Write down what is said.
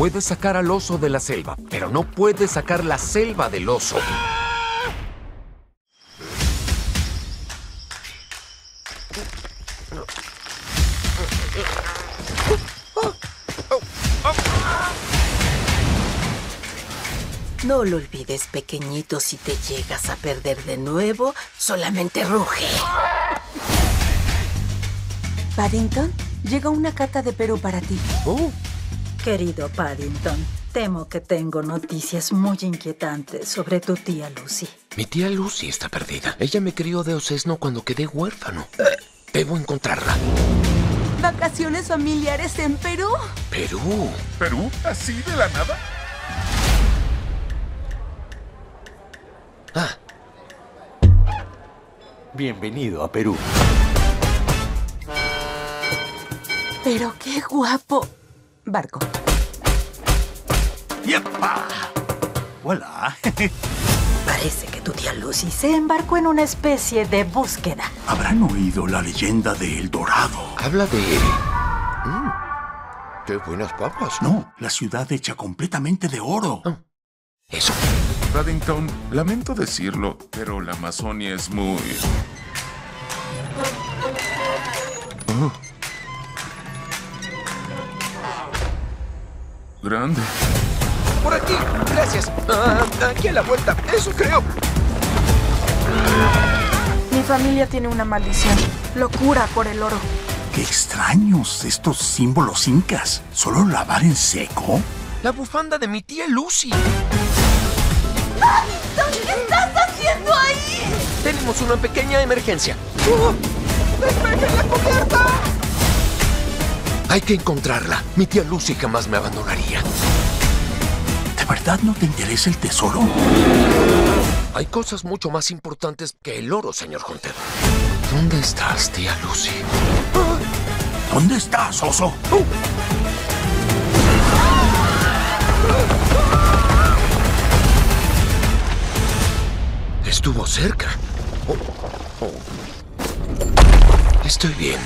Puedes sacar al oso de la selva, pero no puedes sacar la selva del oso. No lo olvides, pequeñito, si te llegas a perder de nuevo, solamente ruge. Paddington, llega una carta de Perú para ti. Oh, Querido Paddington, temo que tengo noticias muy inquietantes sobre tu tía Lucy. mi tía Lucy está perdida. Ella me crió de osesno cuando quedé huérfano. Debo encontrarla. ¿Vacaciones familiares en Perú? Perú. ¿Perú? ¿Así de la nada? Ah, Bienvenido a Perú. Pero qué guapo. Barco. ¡Yepa! Hola. Parece que tu tía Lucy se embarcó en una especie de búsqueda. Habrán oído la leyenda de El Dorado. habla de... Mm, qué buenas papas. No, la ciudad hecha completamente de oro. Eso. Paddington, lamento decirlo, pero la Amazonia es muy... Grande. Por aquí. Gracias. Ah, aquí a la vuelta. Eso creo. Mi familia tiene una maldición. Locura por el oro. Qué extraños estos símbolos incas. ¿Solo lavar en seco? La bufanda de mi tía Lucy. ¿Qué estás haciendo ahí? Tenemos una pequeña emergencia. Hay que encontrarla. Mi tía Lucy jamás me abandonaría. ¿De verdad no te interesa el tesoro? Hay cosas mucho más importantes que el oro, señor Hunter. ¿Dónde estás, tía Lucy? ¿Dónde estás, oso? Estuvo cerca. Oh, oh. Estoy bien.